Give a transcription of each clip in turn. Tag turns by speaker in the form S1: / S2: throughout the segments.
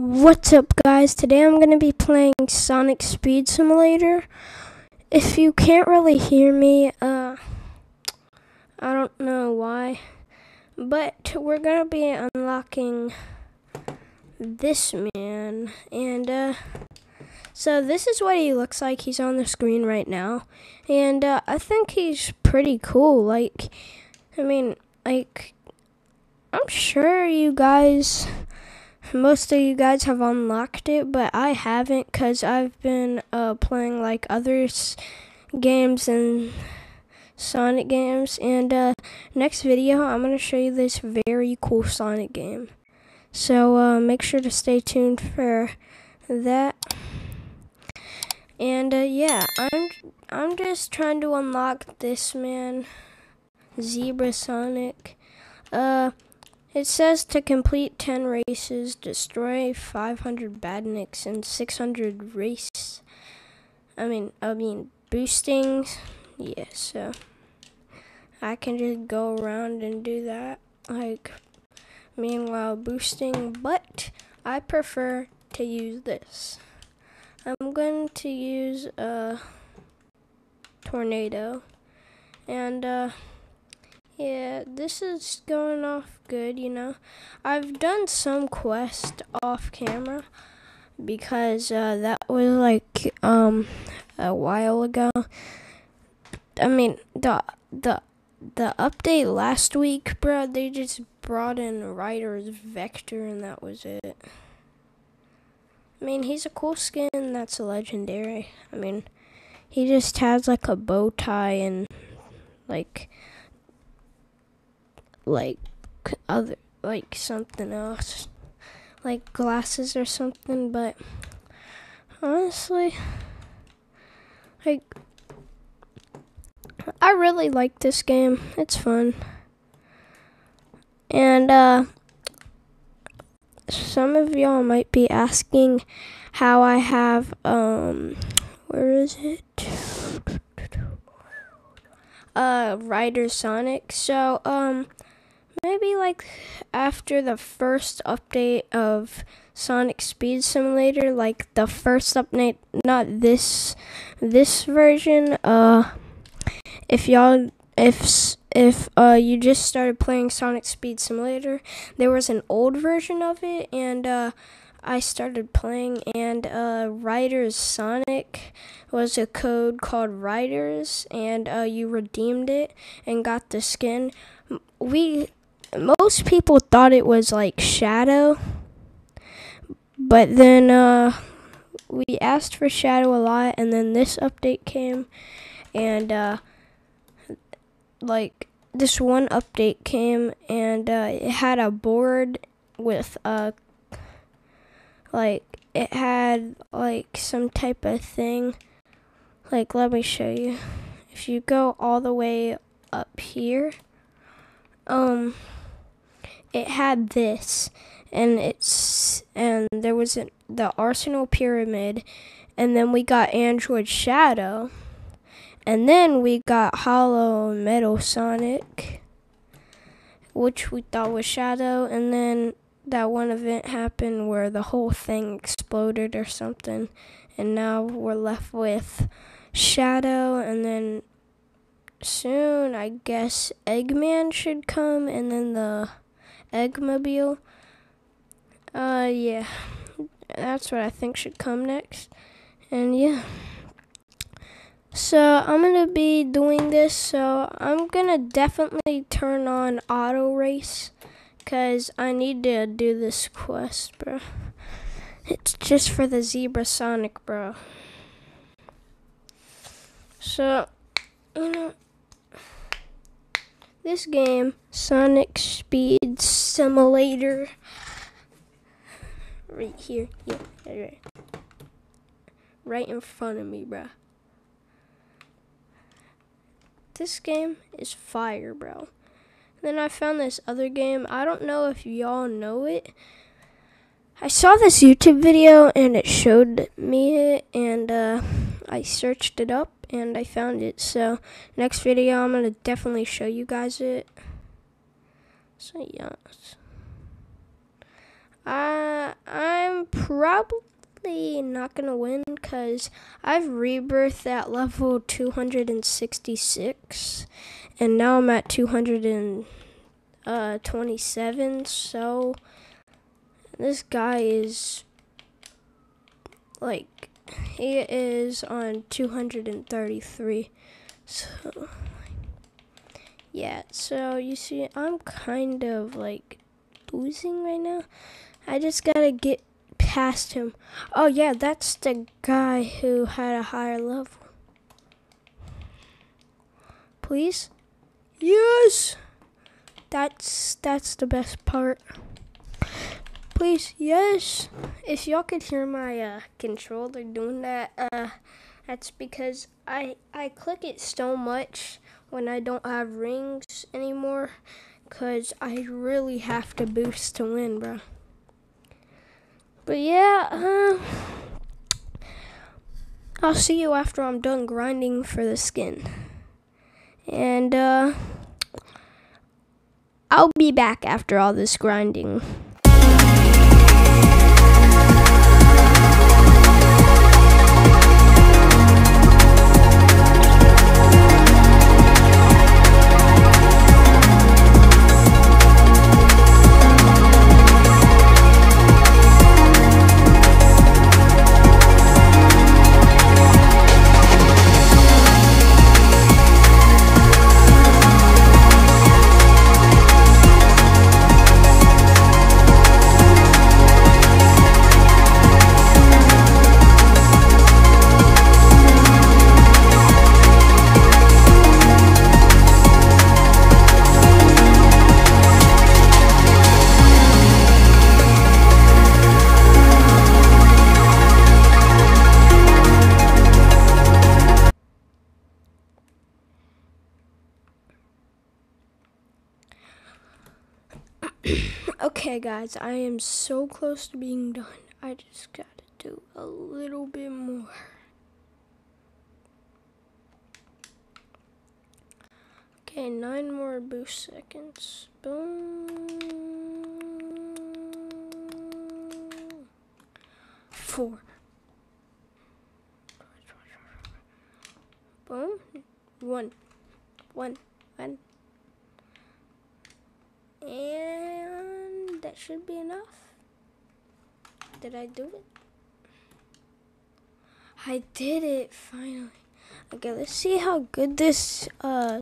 S1: What's up, guys? Today I'm going to be playing Sonic Speed Simulator. If you can't really hear me, uh, I don't know why, but we're going to be unlocking this man, and, uh, so this is what he looks like. He's on the screen right now, and, uh, I think he's pretty cool. Like, I mean, like, I'm sure you guys most of you guys have unlocked it, but I haven't because I've been uh, playing like other games and Sonic games. And uh, next video, I'm going to show you this very cool Sonic game. So uh, make sure to stay tuned for that. And uh, yeah, I'm I'm just trying to unlock this man, Zebra Sonic. Uh, it says to complete 10 races, destroy 500 badniks and 600 race. I mean, I mean, boostings. Yeah, so I can just go around and do that. Like, meanwhile, boosting, but I prefer to use this. I'm going to use a tornado and, uh, yeah, this is going off good, you know. I've done some quest off camera because uh, that was like um a while ago. I mean, the the the update last week, bro, they just brought in Riders Vector and that was it. I mean, he's a cool skin, that's a legendary. I mean, he just has like a bow tie and like like other like something else. Like glasses or something but honestly like I really like this game. It's fun. And uh some of y'all might be asking how I have um where is it? Uh Ryder Sonic. So um maybe like after the first update of Sonic Speed Simulator, like the first update, not this this version. Uh, if y'all if if uh you just started playing Sonic Speed Simulator, there was an old version of it, and uh. I started playing, and uh, Riders Sonic was a code called Riders, and uh, you redeemed it and got the skin. We most people thought it was like Shadow, but then uh, we asked for Shadow a lot, and then this update came, and uh, like this one update came, and uh, it had a board with a like it had like some type of thing. Like let me show you. If you go all the way up here, um it had this and it's and there was a, the arsenal pyramid and then we got android shadow and then we got hollow metal sonic which we thought was shadow and then that one event happened where the whole thing exploded or something and now we're left with shadow and then soon i guess eggman should come and then the Eggmobile. Uh, yeah, that's what I think should come next. And yeah. So I'm gonna be doing this. So I'm gonna definitely turn on auto race because I need to do this quest, bro. It's just for the Zebra Sonic, bro. So, you know, this game, Sonic Speed Simulator, right here, yeah, right, right in front of me, bruh. This game is fire, bro. Then I found this other game. I don't know if y'all know it. I saw this YouTube video and it showed me it, and uh, I searched it up and I found it. So next video, I'm gonna definitely show you guys it. So yes, I I'm probably not gonna win because I've rebirthed at level 266 and now I'm at 227 uh, so this guy is like he is on 233 so yeah so you see i'm kind of like losing right now. I just gotta get past him. Oh yeah that's the guy who had a higher level. Please? Yes! That's that's the best part please? Yes. If y'all could hear my uh, controller doing that uh, that's because i i click it so much when i don't have rings anymore because i really have to boost to win bro but yeah uh, i'll see you after i'm done grinding for the skin. And uh I'll be back after all this grinding. okay, guys, I am so close to being done. I just gotta do a little bit more. Okay, nine more boost seconds. Boom. Four. Boom. One. One. One. And that should be enough. Did I do it? I did it finally. Okay, let's see how good this uh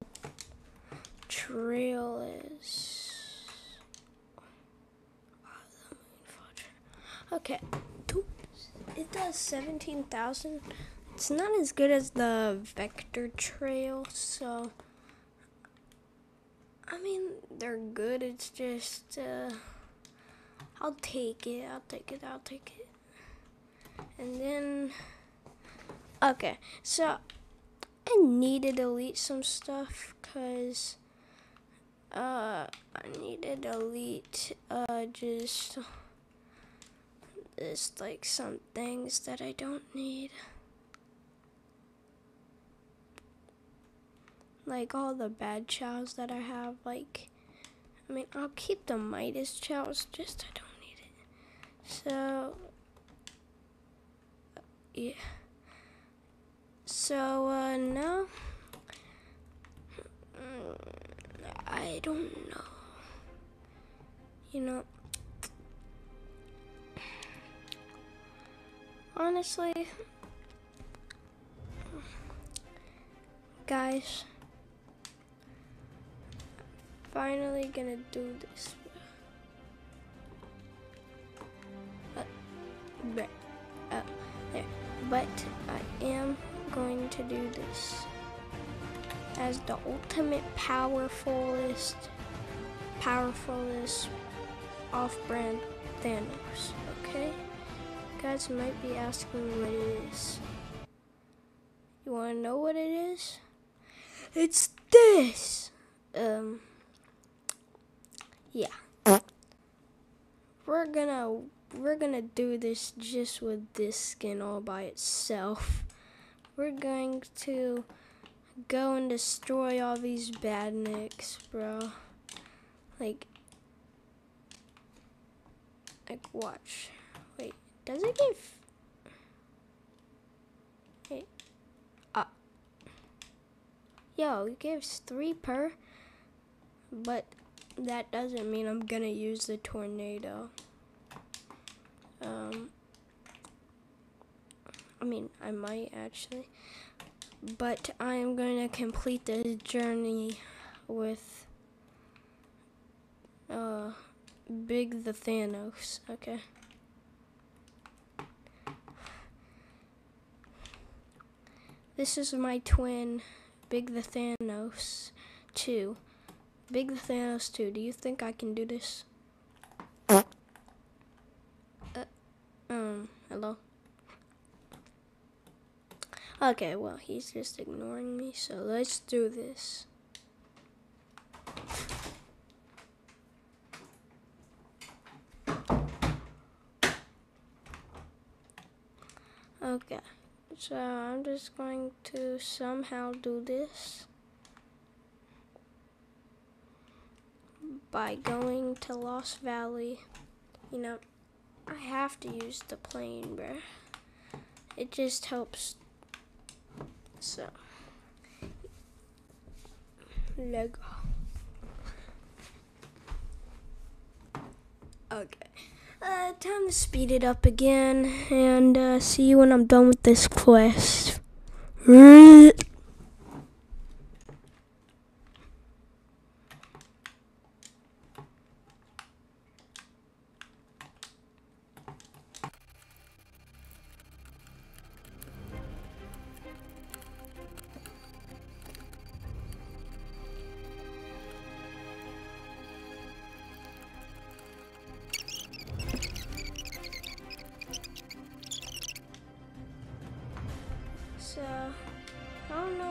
S1: trail is. Okay, it does 17,000. It's not as good as the vector trail, so I mean, they're good. It's just, uh, I'll take it. I'll take it. I'll take it. And then, okay, so I need to delete some stuff because, uh, I need to delete, uh, just, just like some things that I don't need. Like all the bad chows that I have. Like, I mean, I'll keep the Midas chows, just I don't need it. So, yeah. So, uh, now, I don't know. You know, honestly, guys finally gonna do this. But, but, uh, there. But I am going to do this as the ultimate powerfulest, powerfulest off-brand Thanos. Okay, you guys might be asking what it is. You want to know what it is? It's this. Um yeah. We're gonna we're gonna do this just with this skin all by itself. We're going to go and destroy all these badniks, bro. Like like watch. Wait, does it give... Wait. Uh, yo, it gives three per, but that doesn't mean I'm gonna use the tornado. Um, I mean, I might actually, but I am going to complete this journey with uh, Big the Thanos. Okay. This is my twin, Big the Thanos 2. Big Thanos 2. Do you think I can do this? Uh, um, hello? Okay, well, he's just ignoring me, so let's do this. Okay. So I'm just going to somehow do this by going to Lost Valley. You know, I have to use the plane, bruh. It just helps. So, Lego. Okay. Uh, time to speed it up again and uh, see you when I'm done with this quest.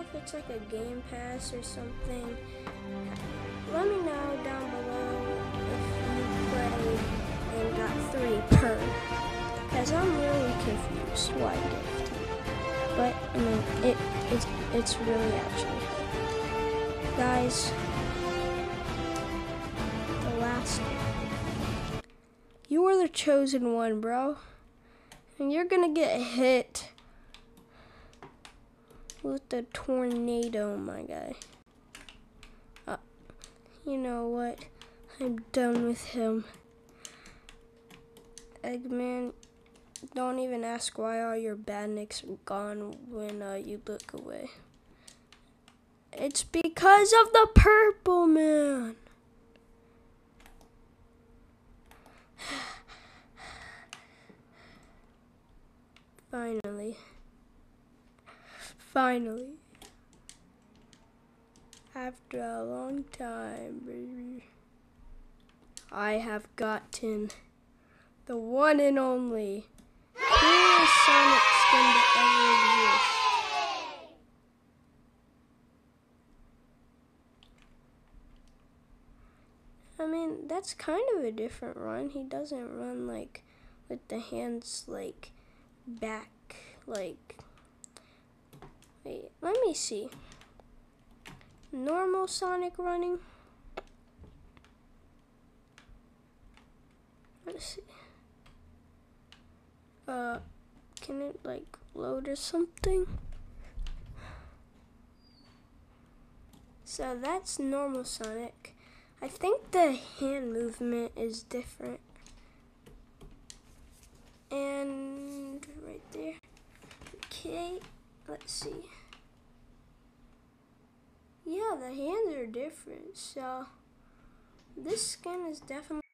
S1: If it's like a game pass or something. Let me know down below if you played and got three per. Because I'm really confused why I get three. But, I mean, it, it's, it's really actually Guys, the last. You are the chosen one, bro. And you're gonna get hit with the tornado, my guy. Uh, you know what? I'm done with him. Eggman, don't even ask why all your badniks are gone when uh, you look away. It's because of the purple man. Finally. Finally. After a long time. I have gotten the one and only coolest Sonic skin to ever exist. I mean, that's kind of a different run. He doesn't run like with the hands like back, like Wait, let me see. Normal Sonic running. Let's see. Uh, can it like load or something? So that's normal Sonic. I think the hand movement is different. And right there. Okay. Let's see. Yeah, the hands are different. So this skin is definitely